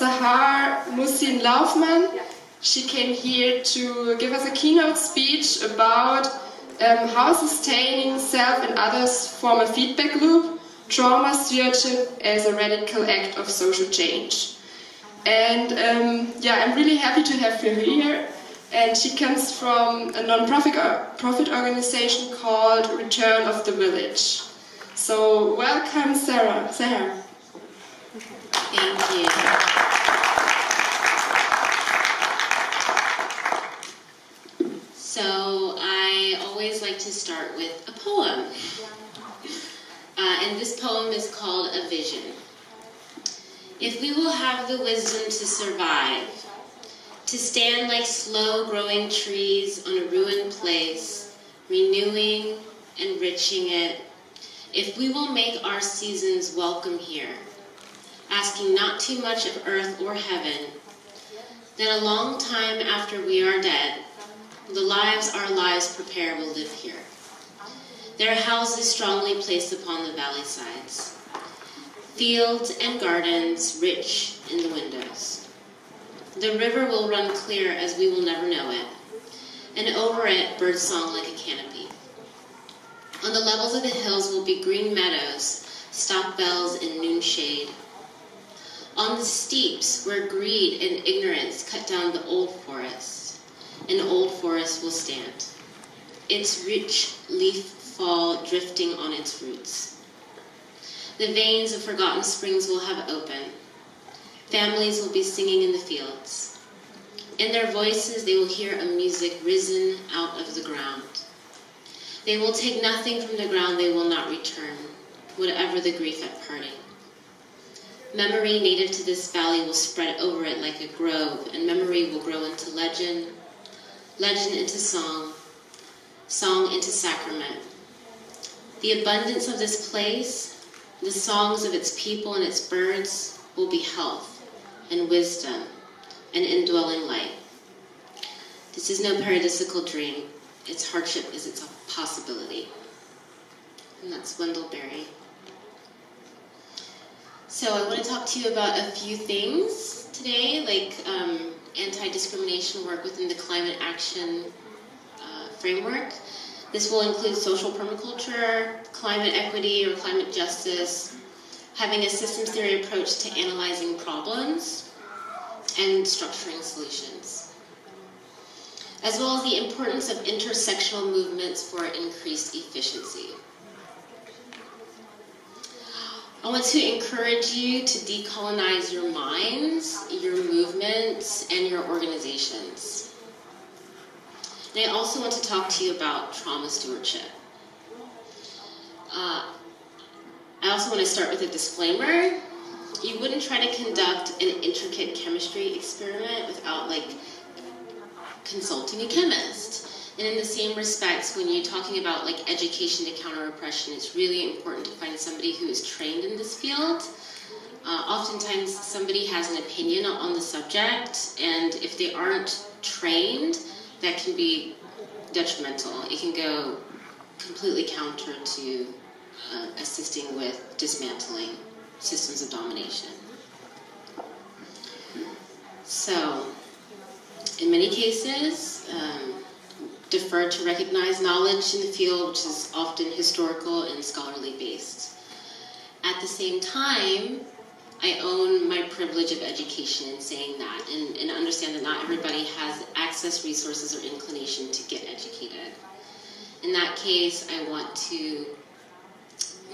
Sahar Musin Laufman. She came here to give us a keynote speech about um, how sustaining self and others form a feedback loop, trauma stewardship as a radical act of social change. And um, yeah, I'm really happy to have her here. And she comes from a non-profit profit organization called Return of the Village. So welcome, Sarah. Sarah. Thank you. So I always like to start with a poem. Uh, and this poem is called A Vision. If we will have the wisdom to survive, to stand like slow growing trees on a ruined place, renewing, enriching it, if we will make our seasons welcome here, asking not too much of earth or heaven, then a long time after we are dead, the lives our lives prepare will live here. There are houses strongly placed upon the valley sides, fields and gardens rich in the windows. The river will run clear as we will never know it, and over it birds song like a canopy. On the levels of the hills will be green meadows, stop bells in noon shade. On the steeps where greed and ignorance cut down the old forest, an old forest will stand. Its rich leaf fall drifting on its roots. The veins of forgotten springs will have opened. Families will be singing in the fields. In their voices, they will hear a music risen out of the ground. They will take nothing from the ground they will not return, whatever the grief at parting. Memory native to this valley will spread over it like a grove, and memory will grow into legend, legend into song, song into sacrament. The abundance of this place, the songs of its people and its birds, will be health and wisdom and indwelling light. This is no paradisical dream. Its hardship is its a possibility. And that's Wendell Berry. So I want to talk to you about a few things today, like um, anti-discrimination work within the climate action uh, framework. This will include social permaculture, climate equity or climate justice, having a systems theory approach to analyzing problems, and structuring solutions, as well as the importance of intersectional movements for increased efficiency. I want to encourage you to decolonize your minds, your movements, and your organizations. And I also want to talk to you about trauma stewardship. Uh, I also want to start with a disclaimer. You wouldn't try to conduct an intricate chemistry experiment without like consulting a chemist. And in the same respects, when you're talking about like education to counter oppression, it's really important to find somebody who is trained in this field. Uh, oftentimes, somebody has an opinion on the subject, and if they aren't trained, that can be detrimental. It can go completely counter to uh, assisting with dismantling systems of domination. So, in many cases, um, defer to recognize knowledge in the field, which is often historical and scholarly based. At the same time, I own my privilege of education in saying that and, and understand that not everybody has access, resources, or inclination to get educated. In that case, I want to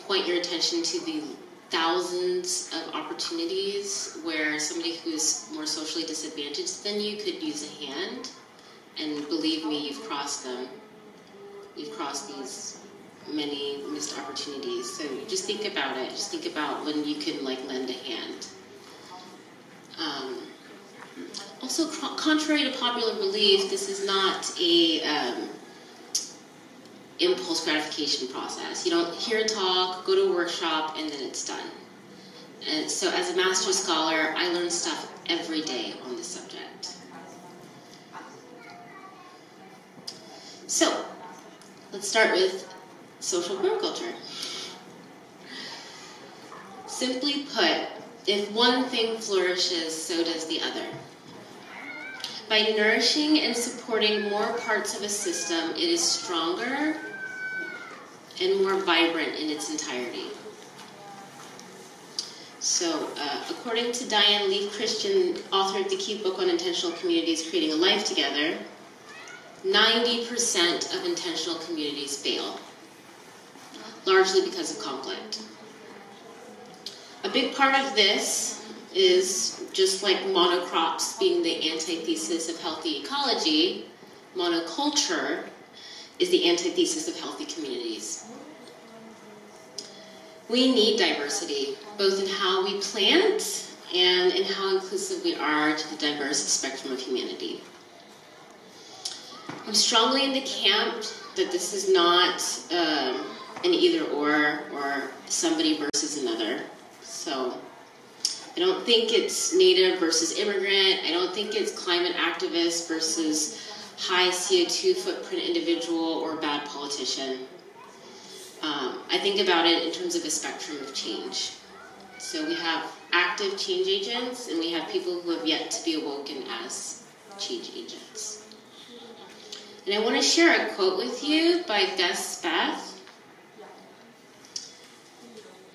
point your attention to the thousands of opportunities where somebody who's more socially disadvantaged than you could use a hand and believe me, you've crossed them. You've crossed these many missed opportunities. So just think about it. Just think about when you can like lend a hand. Um, also, contrary to popular belief, this is not a um, impulse gratification process. You don't hear a talk, go to a workshop, and then it's done. And so, as a master scholar, I learn stuff every day on this subject. So, let's start with social permaculture. Simply put, If one thing flourishes, so does the other. By nourishing and supporting more parts of a system, it is stronger and more vibrant in its entirety. So, uh, according to Diane Leafe Christian, author of the key book on intentional communities creating a life together, 90% of intentional communities fail, largely because of conflict. A big part of this is just like monocrops being the antithesis of healthy ecology, monoculture is the antithesis of healthy communities. We need diversity, both in how we plant and in how inclusive we are to the diverse spectrum of humanity. I'm strongly in the camp that this is not um, an either or or somebody versus another. So I don't think it's native versus immigrant. I don't think it's climate activist versus high CO2 footprint individual or bad politician. Um, I think about it in terms of a spectrum of change. So we have active change agents, and we have people who have yet to be awoken as change agents. And I want to share a quote with you by Gus Speth.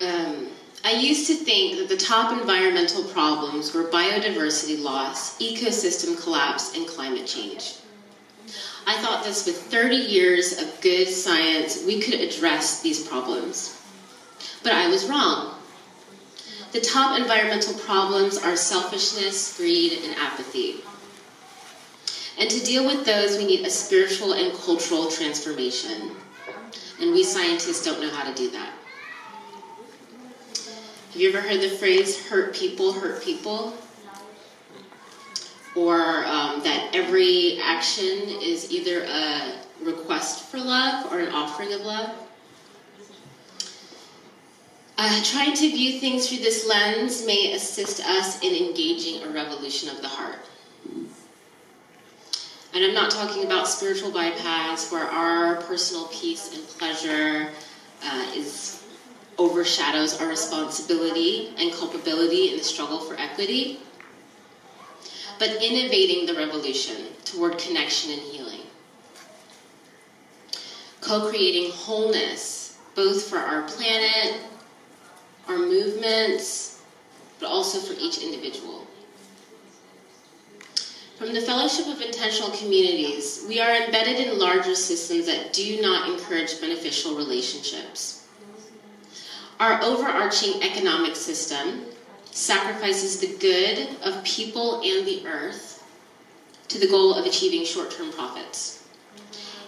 Um, I used to think that the top environmental problems were biodiversity loss, ecosystem collapse, and climate change. I thought this with 30 years of good science, we could address these problems. But I was wrong. The top environmental problems are selfishness, greed, and apathy. And to deal with those, we need a spiritual and cultural transformation. And we scientists don't know how to do that. Have you ever heard the phrase, hurt people, hurt people? or um, that every action is either a request for love or an offering of love. Uh, trying to view things through this lens may assist us in engaging a revolution of the heart. And I'm not talking about spiritual bypass where our personal peace and pleasure uh, is overshadows our responsibility and culpability in the struggle for equity but innovating the revolution toward connection and healing. Co creating wholeness, both for our planet, our movements, but also for each individual. From the Fellowship of Intentional Communities, we are embedded in larger systems that do not encourage beneficial relationships. Our overarching economic system sacrifices the good of people and the earth to the goal of achieving short term profits.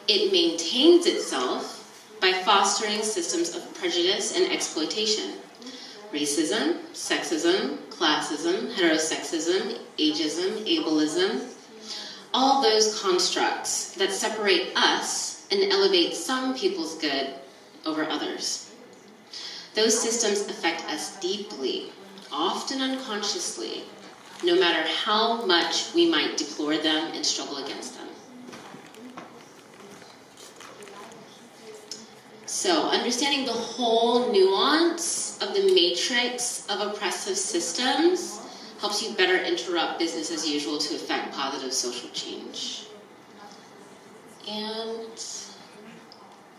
It maintains itself by fostering systems of prejudice and exploitation. Racism, sexism, classism, heterosexism, ageism, ableism, all those constructs that separate us and elevate some people's good over others. Those systems affect us deeply often unconsciously, no matter how much we might deplore them and struggle against them. So, understanding the whole nuance of the matrix of oppressive systems helps you better interrupt business as usual to effect positive social change. And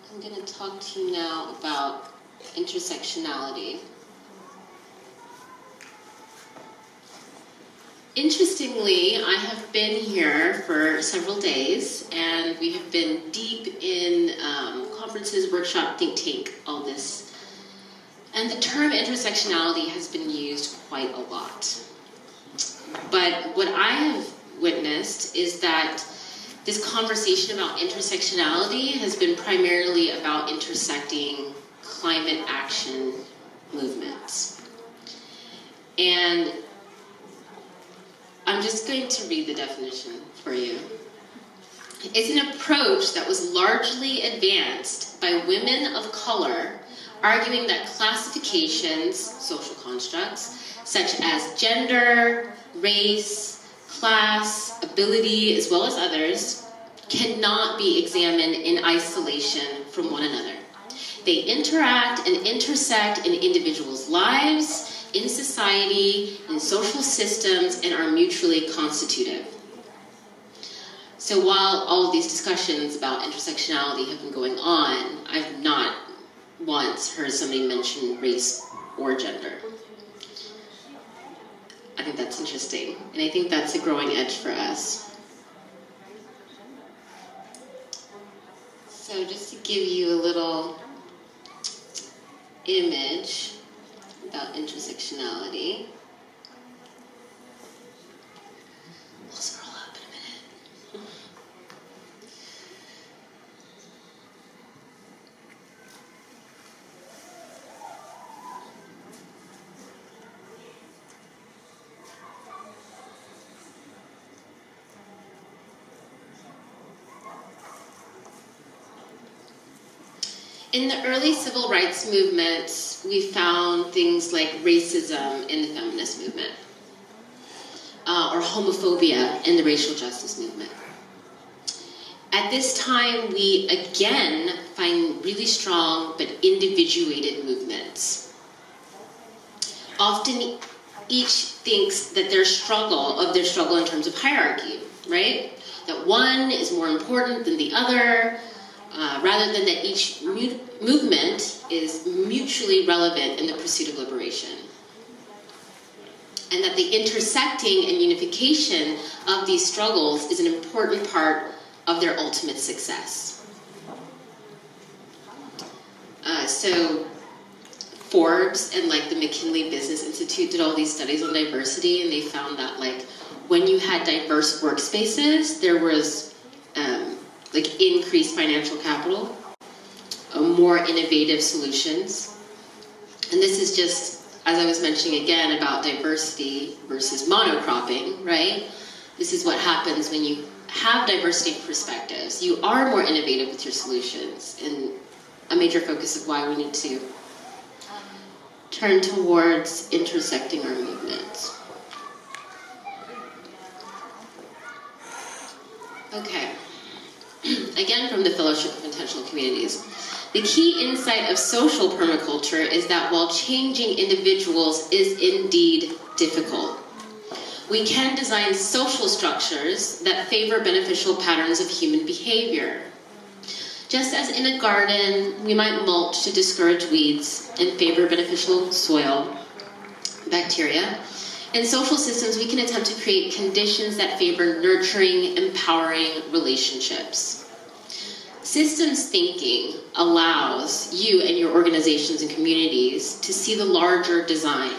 I'm going to talk to you now about intersectionality. Interestingly, I have been here for several days, and we have been deep in um, conferences, workshop, think tank, all this. And the term intersectionality has been used quite a lot. But what I have witnessed is that this conversation about intersectionality has been primarily about intersecting climate action movements. And I'm just going to read the definition for you. It's an approach that was largely advanced by women of color, arguing that classifications, social constructs, such as gender, race, class, ability, as well as others, cannot be examined in isolation from one another. They interact and intersect in individuals' lives, in society, in social systems, and are mutually constitutive. So while all of these discussions about intersectionality have been going on, I've not once heard somebody mention race or gender. I think that's interesting, and I think that's a growing edge for us. So just to give you a little image about intersectionality. In the early civil rights movement, we found things like racism in the feminist movement, uh, or homophobia in the racial justice movement. At this time, we again find really strong but individuated movements. Often, each thinks that their struggle, of their struggle in terms of hierarchy, right? That one is more important than the other, uh, rather than that each mu- movement is mutually relevant in the pursuit of liberation. And that the intersecting and unification of these struggles is an important part of their ultimate success. Uh, so, Forbes and like the McKinsey Business Institute did all these studies on diversity, and they found that like when you had diverse workspaces, there was um, like increased financial capital, uh, more innovative solutions. And this is just, as I was mentioning again, about diversity versus monocropping, right? This is what happens when you have diversity of perspectives. You are more innovative with your solutions, and a major focus of why we need to turn towards intersecting our movements. Okay. Again, from the Fellowship of Intentional Communities. The key insight of social permaculture is that while changing individuals is indeed difficult, we can design social structures that favor beneficial patterns of human behavior. Just as in a garden, we might mulch to discourage weeds and favor beneficial soil, bacteria, in social systems, we can attempt to create conditions that favor nurturing, empowering relationships. Systems thinking allows you and your organizations and communities to see the larger design,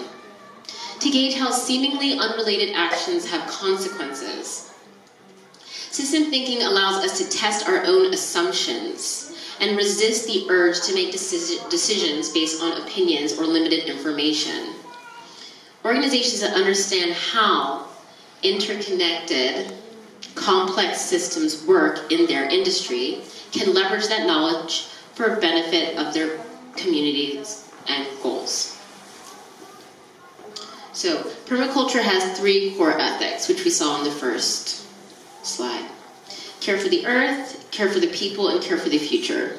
to gauge how seemingly unrelated actions have consequences. System thinking allows us to test our own assumptions and resist the urge to make decisions based on opinions or limited information. Organizations that understand how interconnected, complex systems work in their industry can leverage that knowledge for benefit of their communities and goals. So, permaculture has three core ethics, which we saw on the first slide care for the earth, care for the people, and care for the future.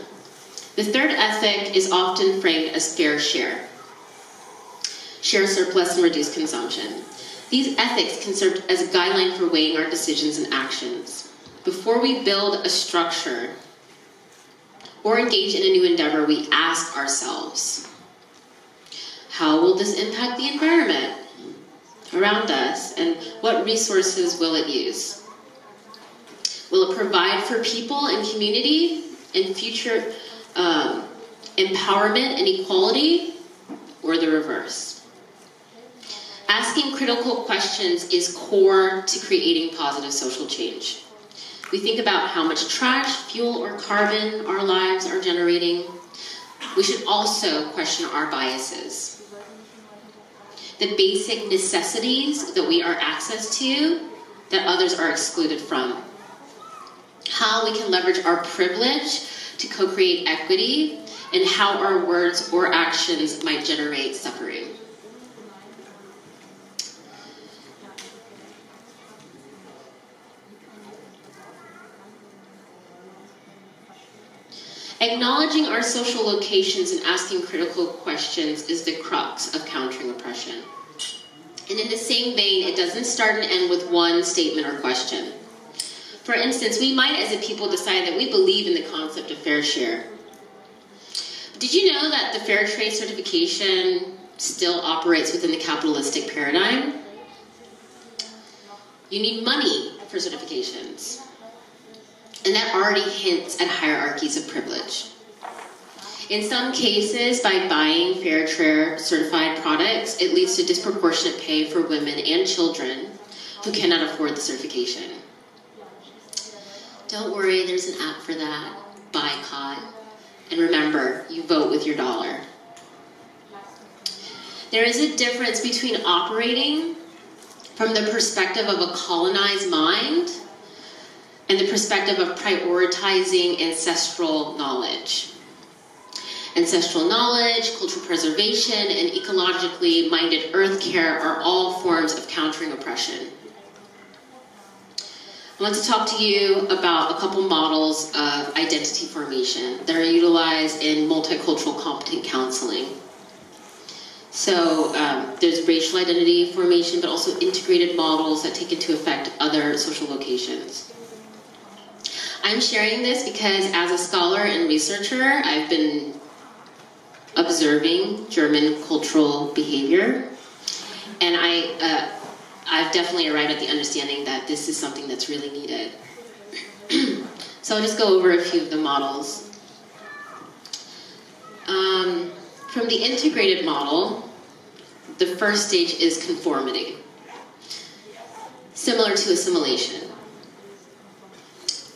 The third ethic is often framed as fair share share surplus and reduce consumption. These ethics can serve as a guideline for weighing our decisions and actions. Before we build a structure or engage in a new endeavor, we ask ourselves, how will this impact the environment around us and what resources will it use? Will it provide for people and community and future um, empowerment and equality or the reverse? Asking critical questions is core to creating positive social change. We think about how much trash, fuel, or carbon our lives are generating. We should also question our biases. The basic necessities that we are access to that others are excluded from. How we can leverage our privilege to co create equity, and how our words or actions might generate suffering. Acknowledging our social locations and asking critical questions is the crux of countering oppression. And in the same vein, it doesn't start and end with one statement or question. For instance, we might as a people decide that we believe in the concept of fair share. Did you know that the fair trade certification still operates within the capitalistic paradigm? You need money for certifications. And that already hints at hierarchies of privilege. In some cases, by buying fair trade certified products, it leads to disproportionate pay for women and children who cannot afford the certification. Don't worry, there's an app for that. Boycott. And remember, you vote with your dollar. There is a difference between operating from the perspective of a colonized mind and the perspective of prioritizing ancestral knowledge. Ancestral knowledge, cultural preservation, and ecologically minded earth care are all forms of countering oppression. I want to talk to you about a couple models of identity formation that are utilized in multicultural competent counseling. So um, there's racial identity formation, but also integrated models that take into effect other social locations. I'm sharing this because as a scholar and researcher, I've been observing German cultural behavior, and I uh, I've definitely arrived at the understanding that this is something that's really needed. so I'll just go over a few of the models. Um, from the integrated model, the first stage is conformity, similar to assimilation.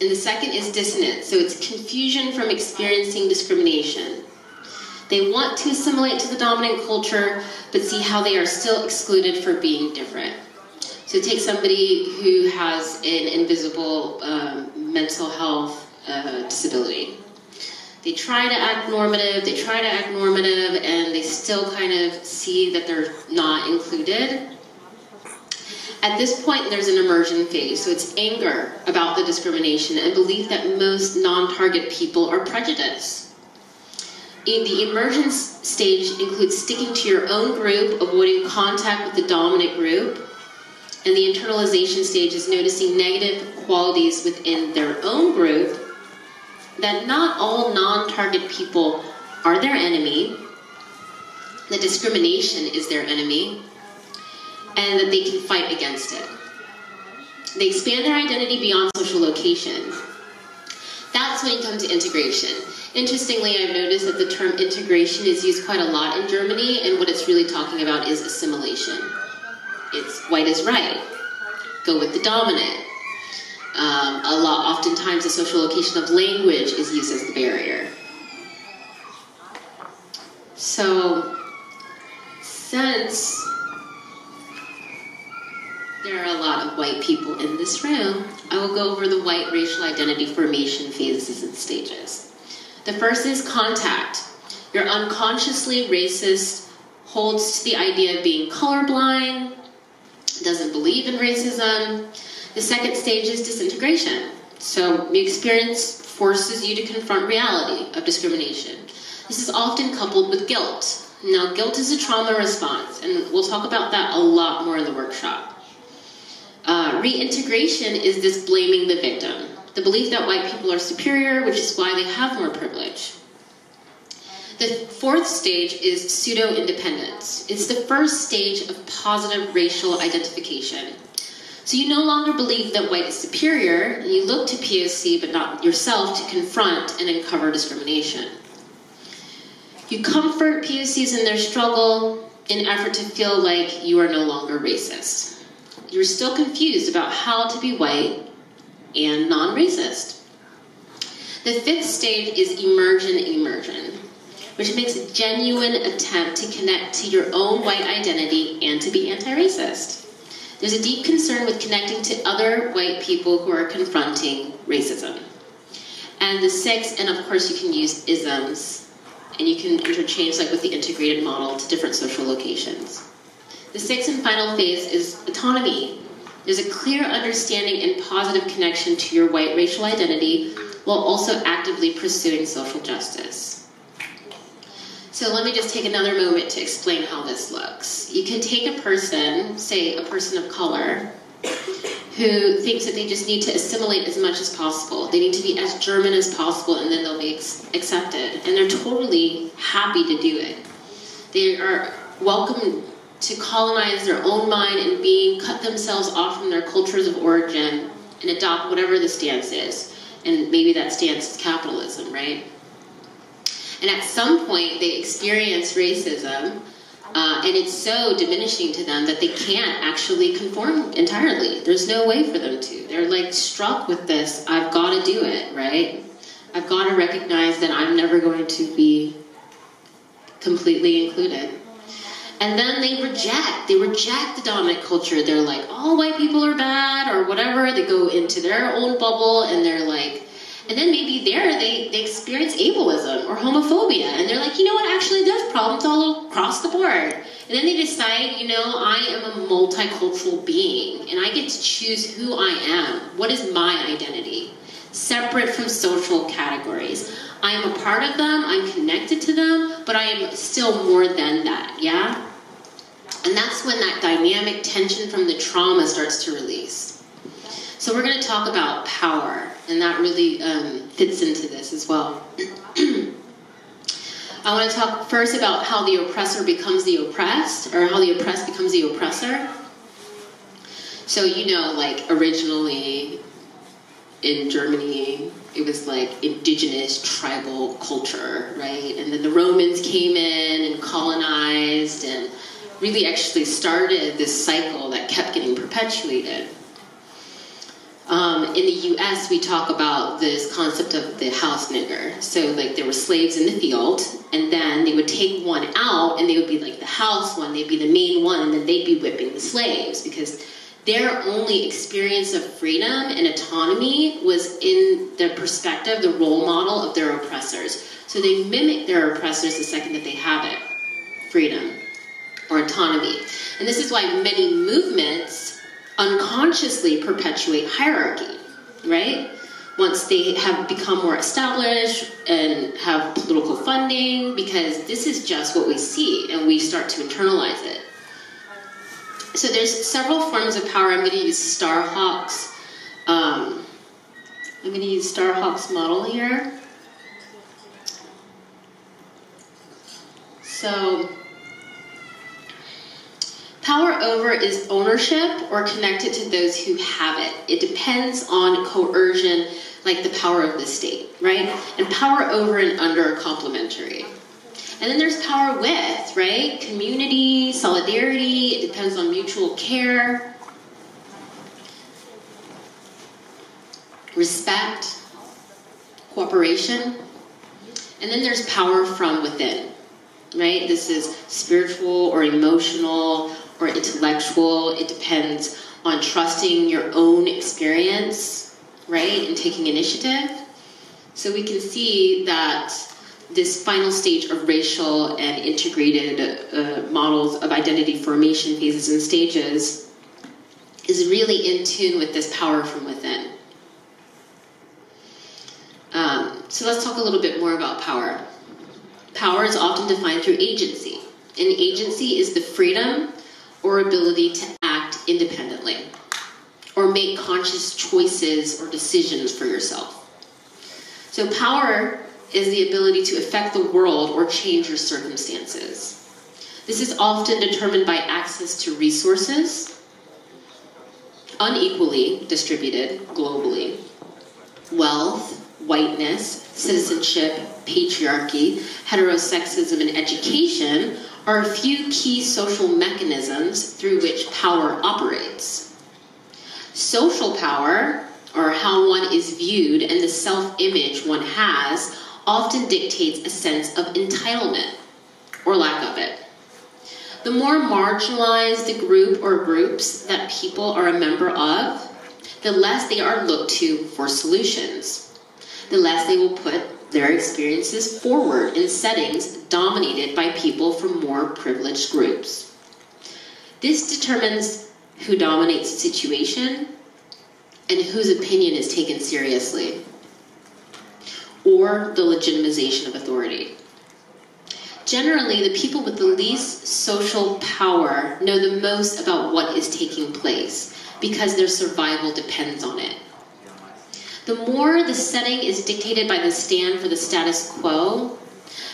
And the second is dissonance, so it's confusion from experiencing discrimination. They want to assimilate to the dominant culture, but see how they are still excluded for being different. So take somebody who has an invisible um, mental health uh, disability. They try to act normative, they try to act normative, and they still kind of see that they're not included. At this point, there's an immersion phase, so it's anger about the discrimination and belief that most non target people are prejudiced. In the emergence stage includes sticking to your own group, avoiding contact with the dominant group, and the internalization stage is noticing negative qualities within their own group that not all non target people are their enemy, that discrimination is their enemy, and that they can fight against it. They expand their identity beyond social location. That's when you come to integration. Interestingly, I've noticed that the term integration is used quite a lot in Germany, and what it's really talking about is assimilation. It's white is right. Go with the dominant. Um, a lot, oftentimes, the social location of language is used as the barrier. So, since there are a lot of white people in this room, I will go over the white racial identity formation phases and stages. The first is contact. You're unconsciously racist, holds to the idea of being colorblind, doesn't believe in racism. The second stage is disintegration. So the experience forces you to confront reality of discrimination. This is often coupled with guilt. Now, guilt is a trauma response, and we'll talk about that a lot more in the workshop. Reintegration is this blaming the victim, the belief that white people are superior, which is why they have more privilege. The fourth stage is pseudo independence. It's the first stage of positive racial identification. So you no longer believe that white is superior, and you look to POC but not yourself to confront and uncover discrimination. You comfort POCs in their struggle in effort to feel like you are no longer racist. You're still confused about how to be white and non racist. The fifth stage is emergent immersion which makes a genuine attempt to connect to your own white identity and to be anti racist. There's a deep concern with connecting to other white people who are confronting racism. And the sixth, and of course, you can use isms, and you can interchange, like with the integrated model, to different social locations. The sixth and final phase is autonomy. There's a clear understanding and positive connection to your white racial identity while also actively pursuing social justice. So let me just take another moment to explain how this looks. You can take a person, say a person of color, who thinks that they just need to assimilate as much as possible. They need to be as German as possible and then they'll be accepted. And they're totally happy to do it. They are welcome to colonize their own mind and being, cut themselves off from their cultures of origin, and adopt whatever the stance is. And maybe that stance is capitalism, right? And at some point, they experience racism, uh, and it's so diminishing to them that they can't actually conform entirely. There's no way for them to. They're like struck with this I've got to do it, right? I've got to recognize that I'm never going to be completely included. And then they reject, they reject the dominant culture. They're like, all white people are bad or whatever. They go into their own bubble and they're like, and then maybe there they, they experience ableism or homophobia. And they're like, you know what, actually there's problems all across the board. And then they decide, you know, I am a multicultural being and I get to choose who I am. What is my identity? Separate from social categories. I am a part of them, I'm connected to them, but I am still more than that, yeah? And that's when that dynamic tension from the trauma starts to release. So we're going to talk about power, and that really um, fits into this as well. I want to talk first about how the oppressor becomes the oppressed, or how the oppressed becomes the oppressor. So, you know, like originally in Germany, it was like indigenous tribal culture, right? And then the Romans came in and colonized and really actually started this cycle that kept getting perpetuated. Um, in the US, we talk about this concept of the house nigger. So, like, there were slaves in the field, and then they would take one out, and they would be like the house one, they'd be the main one, and then they'd be whipping the slaves because their only experience of freedom and autonomy was in the perspective, the role model of their oppressors. So they mimic their oppressors the second that they have it freedom or autonomy. And this is why many movements unconsciously perpetuate hierarchy, right? Once they have become more established and have political funding, because this is just what we see and we start to internalize it. So there's several forms of power. I'm going to use Starhawk's. Um, I'm going to use Starhawk's model here. So power over is ownership or connected to those who have it. It depends on coercion, like the power of the state, right? And power over and under are complementary. And then there's power with, right? Community, solidarity, it depends on mutual care, respect, cooperation. And then there's power from within, right? This is spiritual or emotional or intellectual. It depends on trusting your own experience, right? And taking initiative. So we can see that this final stage of racial and integrated uh, models of identity formation phases and stages is really in tune with this power from within. Um, so let's talk a little bit more about power. Power is often defined through agency, and agency is the freedom or ability to act independently or make conscious choices or decisions for yourself. So, power is the ability to affect the world or change your circumstances. This is often determined by access to resources, unequally distributed globally, wealth, whiteness, citizenship, patriarchy, heterosexism, and education are a few key social mechanisms through which power operates. Social power, or how one is viewed and the self image one has, often dictates a sense of entitlement or lack of it. The more marginalized the group or groups that people are a member of, the less they are looked to for solutions. The less they will put their experiences forward in settings dominated by people from more privileged groups. This determines who dominates the situation and whose opinion is taken seriously or the legitimization of authority. Generally, the people with the least social power know the most about what is taking place because their survival depends on it. The more the setting is dictated by the stand for the status quo,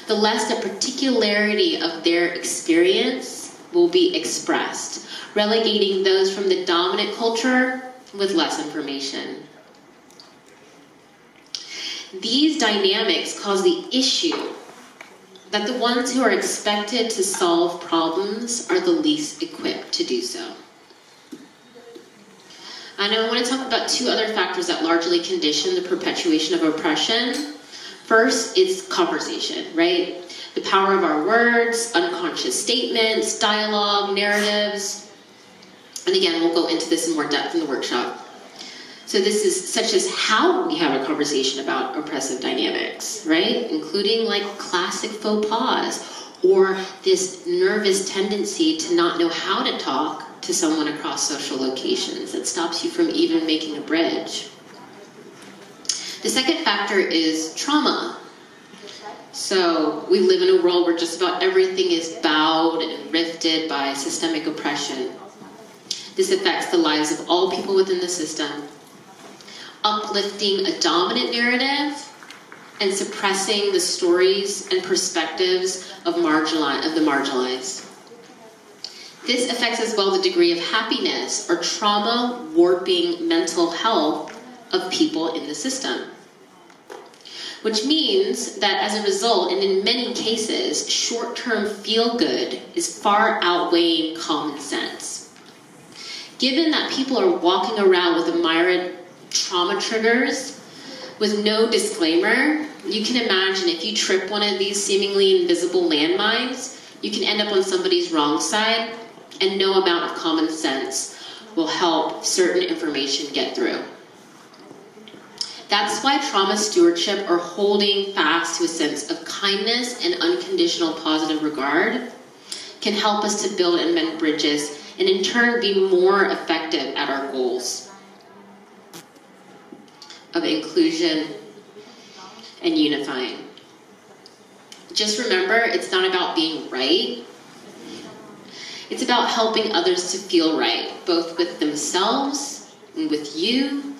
the less the particularity of their experience will be expressed, relegating those from the dominant culture with less information. These dynamics cause the issue that the ones who are expected to solve problems are the least equipped to do so. And I want to talk about two other factors that largely condition the perpetuation of oppression. First is conversation, right? The power of our words, unconscious statements, dialogue, narratives. And again, we'll go into this in more depth in the workshop. So this is such as how we have a conversation about oppressive dynamics, right? Including like classic faux pas or this nervous tendency to not know how to talk to someone across social locations that stops you from even making a bridge. The second factor is trauma. So we live in a world where just about everything is bowed and rifted by systemic oppression. This affects the lives of all people within the system, uplifting a dominant narrative and suppressing the stories and perspectives of, of the marginalized. This affects as well the degree of happiness or trauma warping mental health of people in the system. Which means that as a result, and in many cases, short term feel good is far outweighing common sense. Given that people are walking around with a myriad trauma triggers with no disclaimer, you can imagine if you trip one of these seemingly invisible landmines, you can end up on somebody's wrong side, and no amount of common sense will help certain information get through. That's why trauma stewardship or holding fast to a sense of kindness and unconditional positive regard can help us to build and mend bridges and in turn be more effective at our goals of inclusion and unifying. Just remember, it's not about being right. It's about helping others to feel right, both with themselves and with you,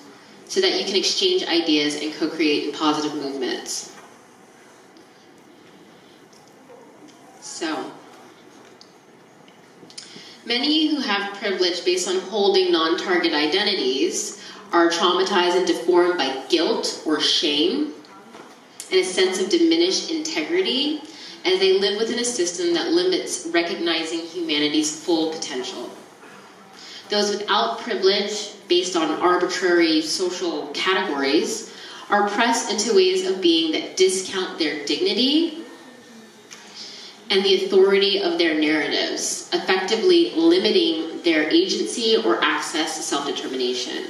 so that you can exchange ideas and co create positive movements. So, many who have privilege based on holding non target identities are traumatized and deformed by guilt or shame and a sense of diminished integrity as they live within a system that limits recognizing humanity's full potential. Those without privilege, based on arbitrary social categories, are pressed into ways of being that discount their dignity and the authority of their narratives, effectively limiting their agency or access to self determination.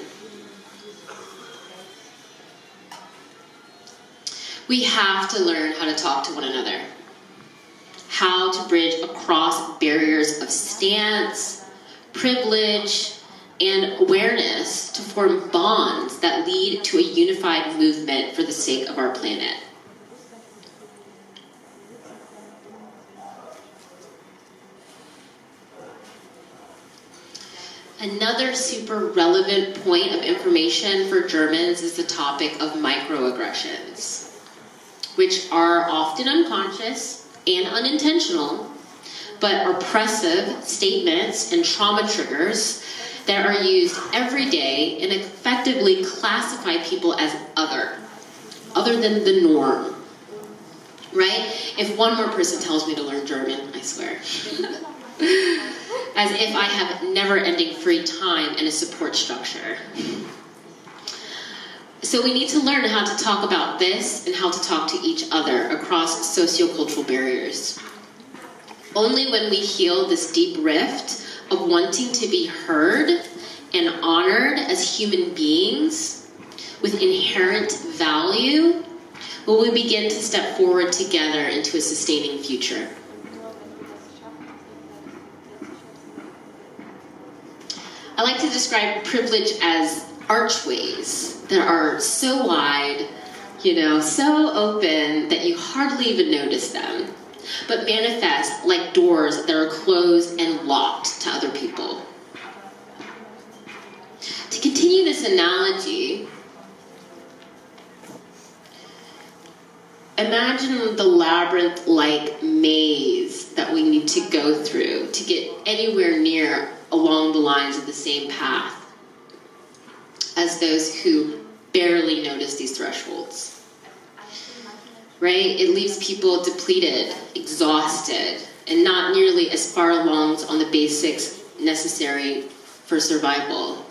we have to learn how to talk to one another, how to bridge across barriers of stance, privilege, and awareness to form bonds that lead to a unified movement for the sake of our planet. Another super relevant point of information for Germans is the topic of microaggressions which are often unconscious and unintentional, but oppressive statements and trauma triggers that are used every day and effectively classify people as other, other than the norm. Right? If one more person tells me to learn German, I swear. as if I have never ending free time and a support structure. So we need to learn how to talk about this and how to talk to each other across sociocultural barriers. Only when we heal this deep rift of wanting to be heard and honored as human beings with inherent value will we begin to step forward together into a sustaining future. I like to describe privilege as archways that are so wide, you know, so open that you hardly even notice them. but manifest like doors that are closed and locked to other people. To continue this analogy, imagine the labyrinth like maze that we need to go through to get anywhere near along the lines of the same path as those who barely notice these thresholds. Right? It leaves people depleted, exhausted, and not nearly as far along on the basics necessary for survival.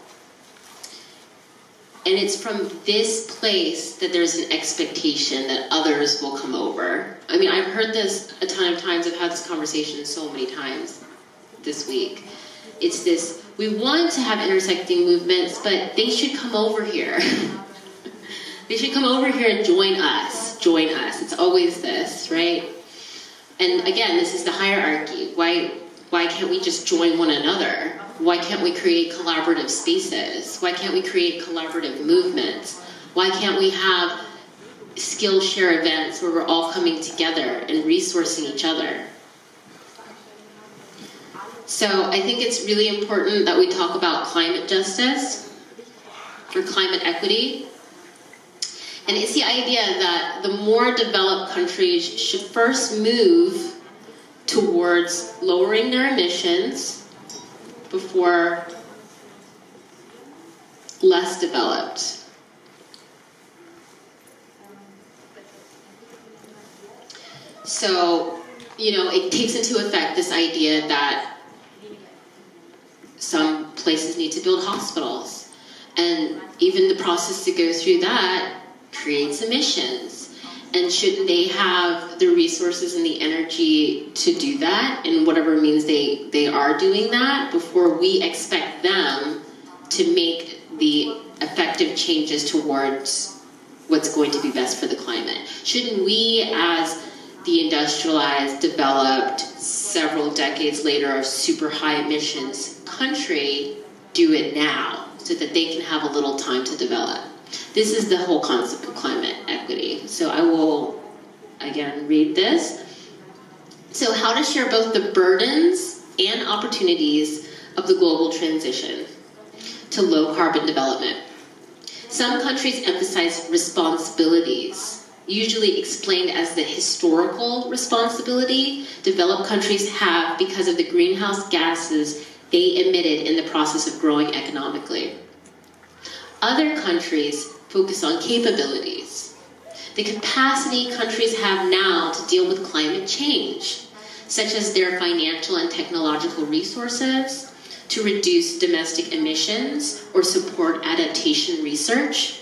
And it's from this place that there's an expectation that others will come over. I mean, I've heard this a ton of times, I've had this conversation so many times this week. It's this we want to have intersecting movements, but they should come over here. they should come over here and join us. Join us. It's always this, right? And again, this is the hierarchy. Why why can't we just join one another? Why can't we create collaborative spaces? Why can't we create collaborative movements? Why can't we have Skillshare events where we're all coming together and resourcing each other? So I think it's really important that we talk about climate justice or climate equity. And it's the idea that the more developed countries should first move towards lowering their emissions before less developed. So, you know, it takes into effect this idea that some places need to build hospitals. And even the process to go through that creates emissions. And shouldn't they have the resources and the energy to do that in whatever means they, they are doing that before we expect them to make the effective changes towards what's going to be best for the climate? Shouldn't we, as the industrialized, developed, several decades later of super high emissions country do it now so that they can have a little time to develop. This is the whole concept of climate equity. So I will again read this. So, how to share both the burdens and opportunities of the global transition to low carbon development. Some countries emphasize responsibilities, usually explained as the historical responsibility developed countries have because of the greenhouse gases they emitted in the process of growing economically. Other countries focus on capabilities, the capacity countries have now to deal with climate change, such as their financial and technological resources to reduce domestic emissions or support adaptation research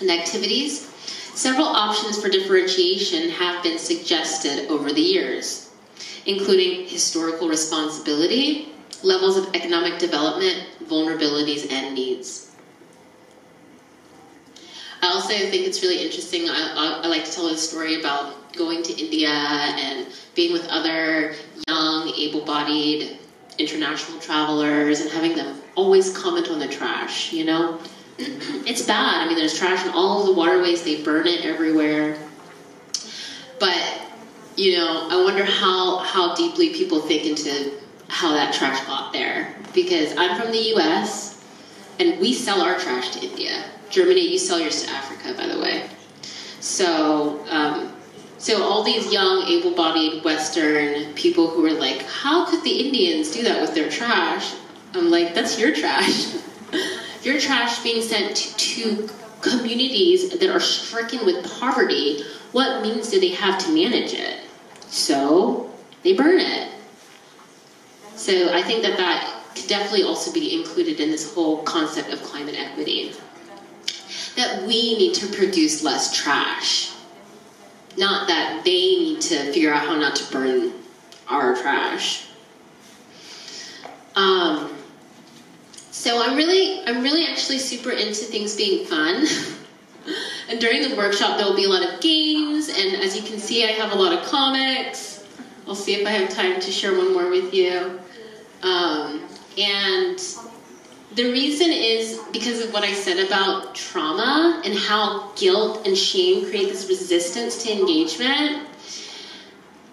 and activities. Several options for differentiation have been suggested over the years, including historical responsibility, levels of economic development, vulnerabilities, and needs. I also think it's really interesting. I, I, I, like to tell a story about going to India and being with other young, able bodied international travelers and having them always comment on the trash, you know? it's bad. I mean, there's trash in all of the waterways, they burn it everywhere. But, you know, I wonder how, how deeply people think into how that trash got there because I'm from the US and we sell our trash to India. Germany, you sell yours to Africa, by the way. So, um, so all these young, able-bodied Western people who are like, "How could the Indians do that with their trash?" I'm like, "That's your trash. your trash being sent to, to communities that are stricken with poverty. What means do they have to manage it? So they burn it. So I think that that could definitely also be included in this whole concept of climate equity. That we need to produce less trash. Not that they need to figure out how not to burn our trash. Um, so I'm really, I'm really actually super into things being fun. and during the workshop, there will be a lot of games, and as you can see, I have a lot of comics. I'll see if I have time to share one more with you. Um, and the reason is because of what I said about trauma and how guilt and shame create this resistance to engagement.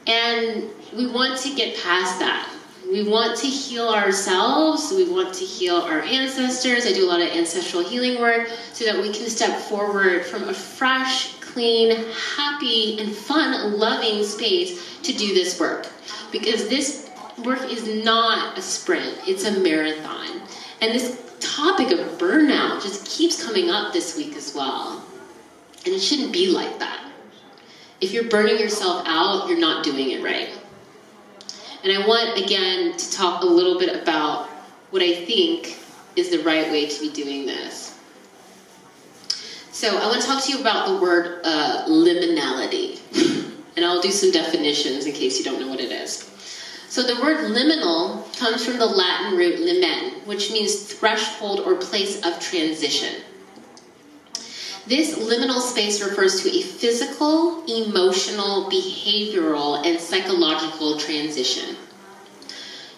And we want to get past that. We want to heal ourselves. We want to heal our ancestors. I do a lot of ancestral healing work so that we can step forward from a fresh, clean, happy, and fun, loving space to do this work. Because this work is not a sprint, it's a marathon. And this topic of burnout just keeps coming up this week as well. And it shouldn't be like that. If you're burning yourself out, you're not doing it right. And I want, again, to talk a little bit about what I think is the right way to be doing this. So, I want to talk to you about the word uh, liminality. and I'll do some definitions in case you don't know what it is. So, the word liminal comes from the Latin root limen, which means threshold or place of transition. This liminal space refers to a physical, emotional, behavioral, and psychological transition.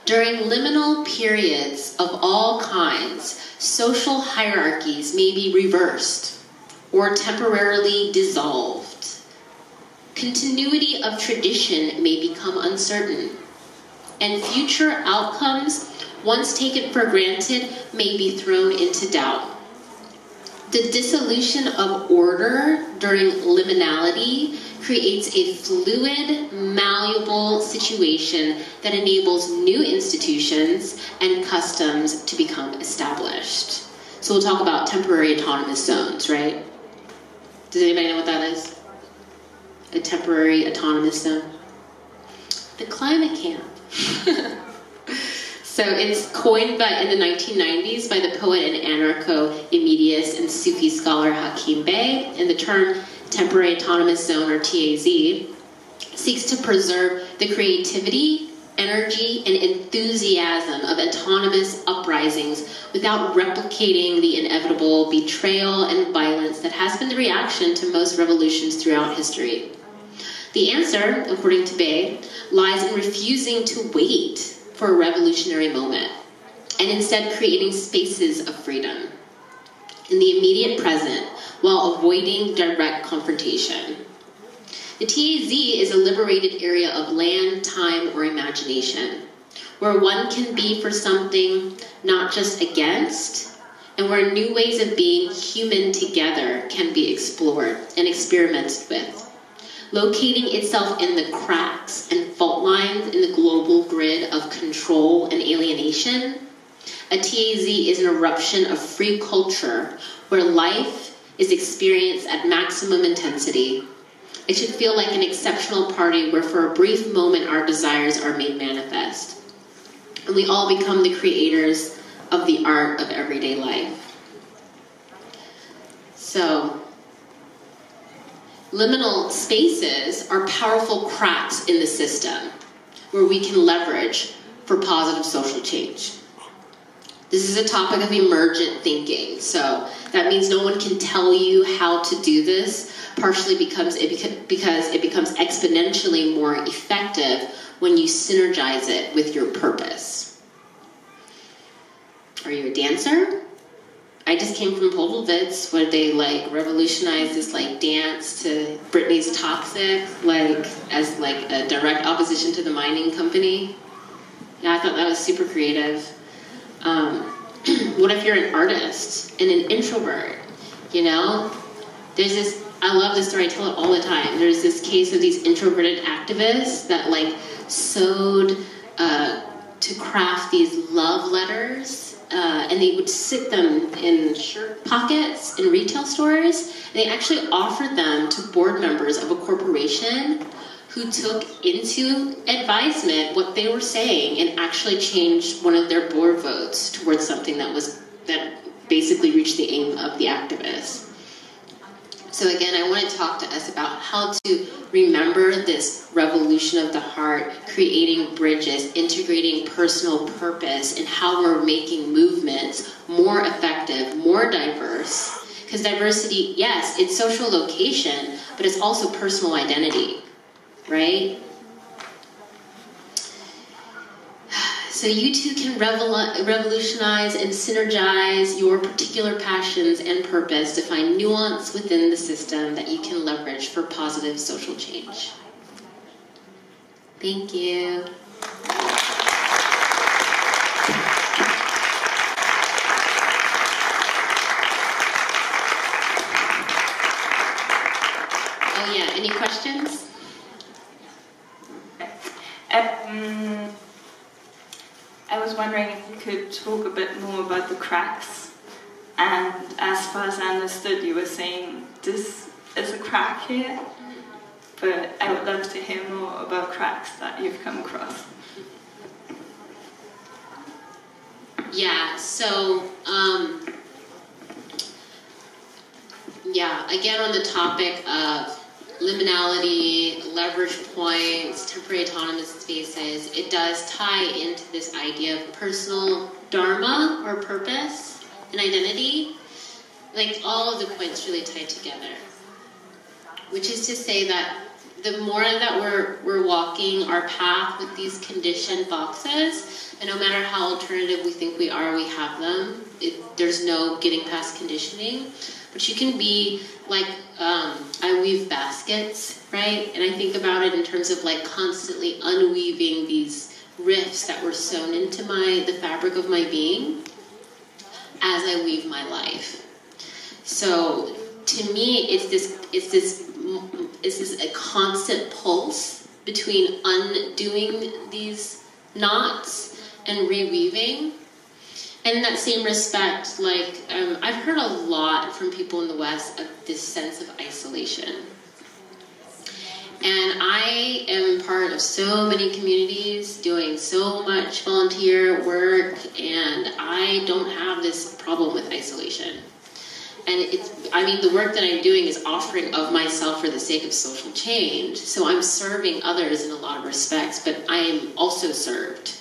During liminal periods of all kinds, social hierarchies may be reversed or temporarily dissolved. Continuity of tradition may become uncertain, and future outcomes, once taken for granted, may be thrown into doubt. The dissolution of order during liminality creates a fluid, malleable situation that enables new institutions and customs to become established. So we'll talk about temporary autonomous zones, right? Does anybody know what that is? A temporary autonomous zone? The climate camp. So it's coined by, in the 1990s by the poet and anarcho-immediate and Sufi scholar Hakim Bey, and the term temporary autonomous zone or TAZ seeks to preserve the creativity, energy, and enthusiasm of autonomous uprisings without replicating the inevitable betrayal and violence that has been the reaction to most revolutions throughout history. The answer, according to Bey, lies in refusing to wait for a revolutionary moment, and instead creating spaces of freedom in the immediate present while avoiding direct confrontation. The TAZ is a liberated area of land, time, or imagination, where one can be for something not just against, and where new ways of being human together can be explored and experimented with locating itself in the cracks and fault lines in the global grid of control and alienation. A TAZ is an eruption of free culture where life is experienced at maximum intensity. It should feel like an exceptional party where, for a brief moment, our desires are made manifest. And we all become the creators of the art of everyday life. So, Liminal spaces are powerful cracks in the system where we can leverage for positive social change. This is a topic of emergent thinking, so that means no one can tell you how to do this, partially because it, beca- because it becomes exponentially more effective when you synergize it with your purpose. Are you a dancer? I just came from Pödelwitz where they like revolutionized this like dance to Britney's Toxic, like as like a direct opposition to the mining company. Yeah, I thought that was super creative. Um, what if you're an artist and an introvert? You know, there's this. I love this story. I tell it all the time. There's this case of these introverted activists that like sewed uh, to craft these love letters uh, and they would sit them in shirt pockets in retail stores. And they actually offered them to board members of a corporation who took into advisement what they were saying and actually changed one of their board votes towards something that was that basically reached the aim of the activists. So again, I want to talk to us about how to remember this revolution of the heart, creating bridges, integrating personal purpose, and how we're making movements more effective, more diverse. Because diversity, yes, it's social location, but it's also personal identity, right? So you too can revolutionize and synergize your particular passions and purpose to find nuance within the system that you can leverage for positive social change. Thank you. Oh yeah, any questions? Um, I was wondering if you could talk a bit more about the cracks. And as far as I understood, you were saying this is a crack here, but I would love to hear more about cracks that you've come across. Yeah, so, um, yeah, again on the topic of liminality, leverage points, temporary autonomous spaces, it does tie into this idea of personal dharma or purpose and identity. Like all of the points really tie together. Which is to say that the more that we're we're walking our path with these conditioned boxes, and no matter how alternative we think we are, we have them. It, there's no getting past conditioning. But you can be like um, I weave baskets, right? And I think about it in terms of like constantly unweaving these rifts that were sewn into my the fabric of my being as I weave my life. So to me, it's this it's this it's this a constant pulse between undoing these knots and reweaving. And in that same respect, like um, I've heard a lot from people in the West of this sense of isolation. And I am part of so many communities doing so much volunteer work, and I don't have this problem with isolation. And it's, I mean, the work that I'm doing is offering of myself for the sake of social change. So I'm serving others in a lot of respects, but I am also served.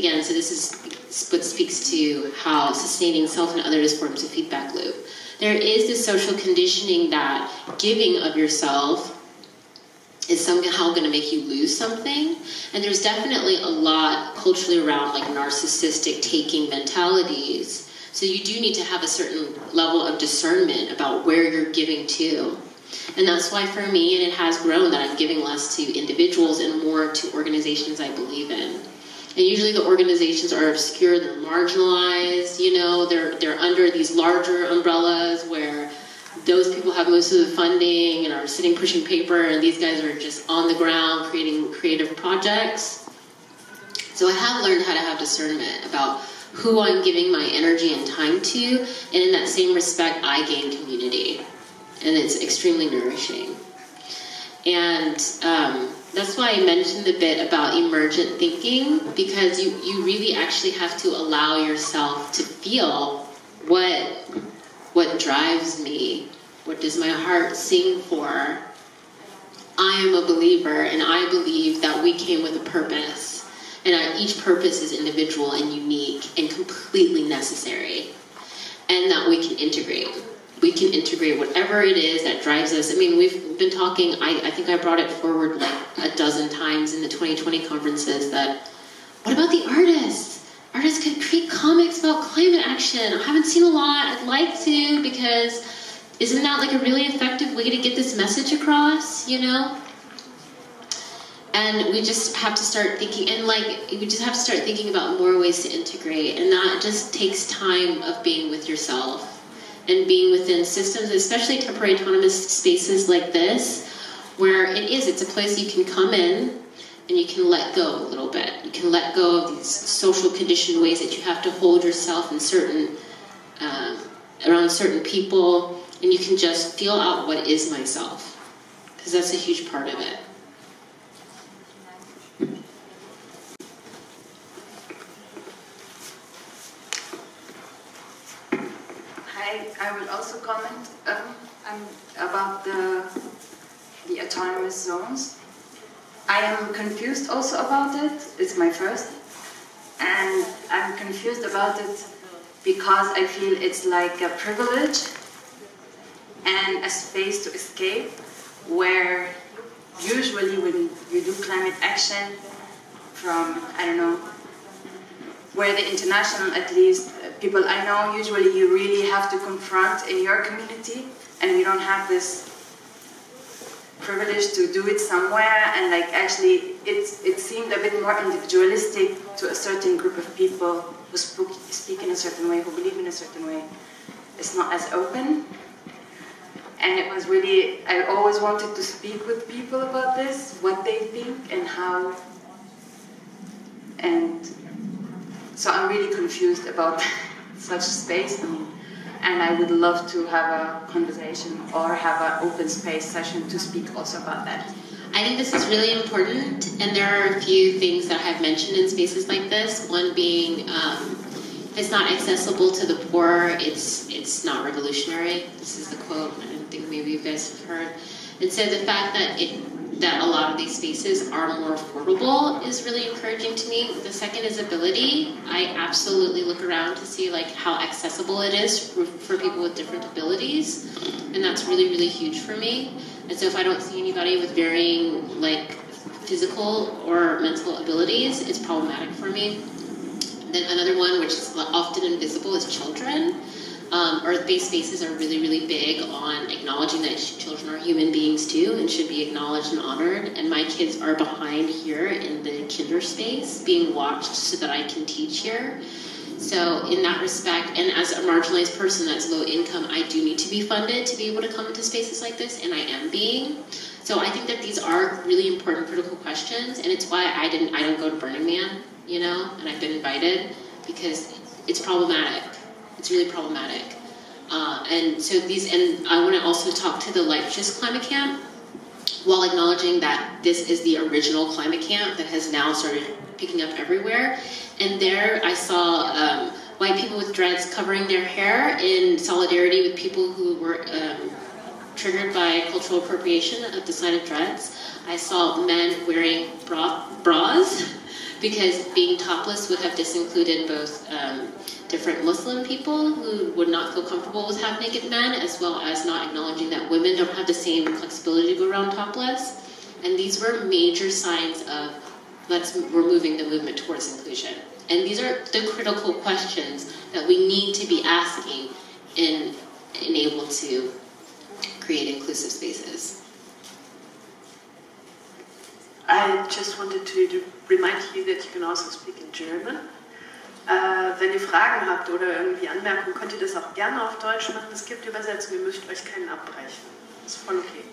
Again, so this is what speaks to how sustaining self and others forms a feedback loop. There is this social conditioning that giving of yourself is somehow going to make you lose something. And there's definitely a lot culturally around like narcissistic taking mentalities. So you do need to have a certain level of discernment about where you're giving to. And that's why for me, and it has grown, that I'm giving less to individuals and more to organizations I believe in. And usually the organizations are obscure, they're marginalized, you know, they're, they're under these larger umbrellas where those people have most of the funding and are sitting pushing paper, and these guys are just on the ground creating creative projects. So I have learned how to have discernment about who I'm giving my energy and time to, and in that same respect, I gain community, and it's extremely nourishing. And um, that's why I mentioned a bit about emergent thinking, because you, you really actually have to allow yourself to feel what what drives me, what does my heart sing for. I am a believer, and I believe that we came with a purpose, and each purpose is individual and unique and completely necessary, and that we can integrate we can integrate whatever it is that drives us. I mean, we've been talking, I, I think I brought it forward like a dozen times in the 2020 conferences that what about the artists? Artists could create comics about climate action. I haven't seen a lot. I'd like to because isn't that like a really effective way to get this message across, you know? And we just have to start thinking, and like, we just have to start thinking about more ways to integrate. And that just takes time of being with yourself and being within systems, especially temporary autonomous spaces like this, where it is, it's a place you can come in and you can let go a little bit. You can let go of these social conditioned ways that you have to hold yourself in certain, um, around certain people, and you can just feel out what is myself, because that's a huge part of it. I, I will also comment um, um, about the, the autonomous zones. I am confused also about it. It's my first. And I'm confused about it because I feel it's like a privilege and a space to escape where usually when you do climate action from, I don't know, where the international, at least, people I know, usually you really have to confront in your community, and we don't have this privilege to do it somewhere and like actually it, it seemed a bit more individualistic to a certain group of people who speak, speak in a certain way, who believe in a certain way. It's not as open. And it was really, I always wanted to speak with people about this, what they think and how. And so I'm really confused about such space. And, and I would love to have a conversation or have an open space session to speak also about that. I think this is really important, and there are a few things that I have mentioned in spaces like this. One being, um, if it's not accessible to the poor, it's it's not revolutionary. This is the quote. I think maybe you guys have heard. And so the fact that it that a lot of these spaces are more affordable is really encouraging to me. The second is ability. I absolutely look around to see like how accessible it is for, for people with different abilities, and that's really really huge for me. And so if I don't see anybody with varying like physical or mental abilities, it's problematic for me. Then another one, which is often invisible, is children. Um, Earth-based spaces are really, really big on acknowledging that children are human beings too and should be acknowledged and honored. And my kids are behind here in the kinder space, being watched so that I can teach here. So in that respect, and as a marginalized person that's low income, I do need to be funded to be able to come into spaces like this, and I am being. So I think that these are really important critical questions, and it's why I didn't I don't go to Burning Man, you know, and I've been invited because it's problematic it's really problematic. Uh, and so these, and I want to also talk to the Just Climate Camp while acknowledging that this is the original climate camp that has now started picking up everywhere. And there I saw um, white people with dreads covering their hair in solidarity with people who were um, triggered by cultural appropriation of the sign of dreads. I saw men wearing bra- bras because being topless would have disincluded both um, different Muslim people who would not feel comfortable with half naked men, as well as not acknowledging that women don't have the same flexibility to go around topless. And these were major signs of let's we're moving the movement towards inclusion. And these are the critical questions that we need to be asking in, in able to create inclusive spaces. I just wanted to remind you that you can also speak in German. Äh, wenn ihr Fragen habt oder irgendwie Anmerkungen, könnt ihr das auch gerne auf Deutsch machen. Es gibt Übersetzungen, ihr müsst euch keinen abbrechen. Das ist voll okay.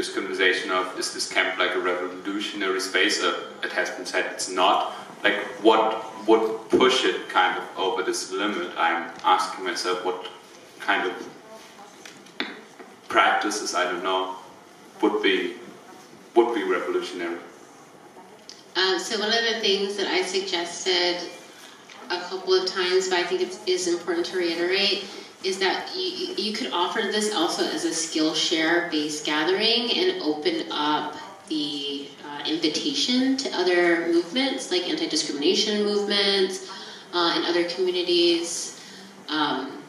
This conversation of is this camp like a revolutionary space? Uh, it has been said it's not. Like, what would push it kind of over this limit? I'm asking myself what kind of practices I don't know would be would be revolutionary. Um, so one of the things that I suggested a couple of times, but I think it is important to reiterate, is that you, you could offer this also as a Skillshare based gathering and open up the uh, invitation to other movements like anti-discrimination movements uh, and other communities. Um,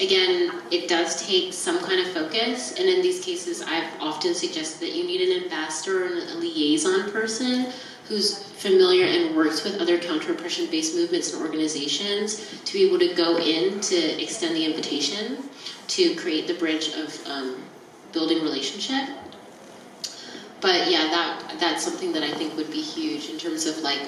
again, it does take some kind of focus, and in these cases, I've often suggested that you need an ambassador and a liaison person who's familiar and works with other counter oppression based movements and organizations to be able to go in to extend the invitation to create the bridge of um, building relationship. But yeah, that that's something that I think would be huge in terms of like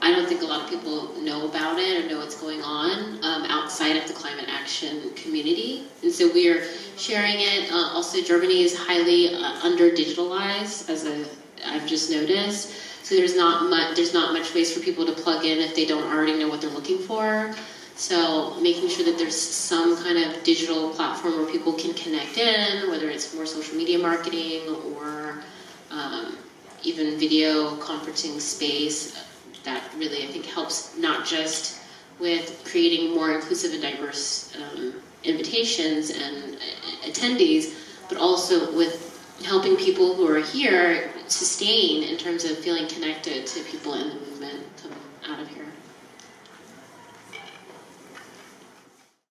I don't think a lot of people know about it or know what's going on um, outside of the climate action community. And so we are sharing it. Uh, also, Germany is highly uh, under digitalized, as a, I've just noticed. So there's not much there's not much ways for people to plug in if they don't already know what they're looking for. So making sure that there's some kind of digital platform where people can connect in, whether it's more social media marketing or um, even video conferencing space, that really I think helps not just with creating more inclusive and diverse um, invitations and uh, attendees, but also with helping people who are here sustain in terms of feeling connected to people in the movement come out of here.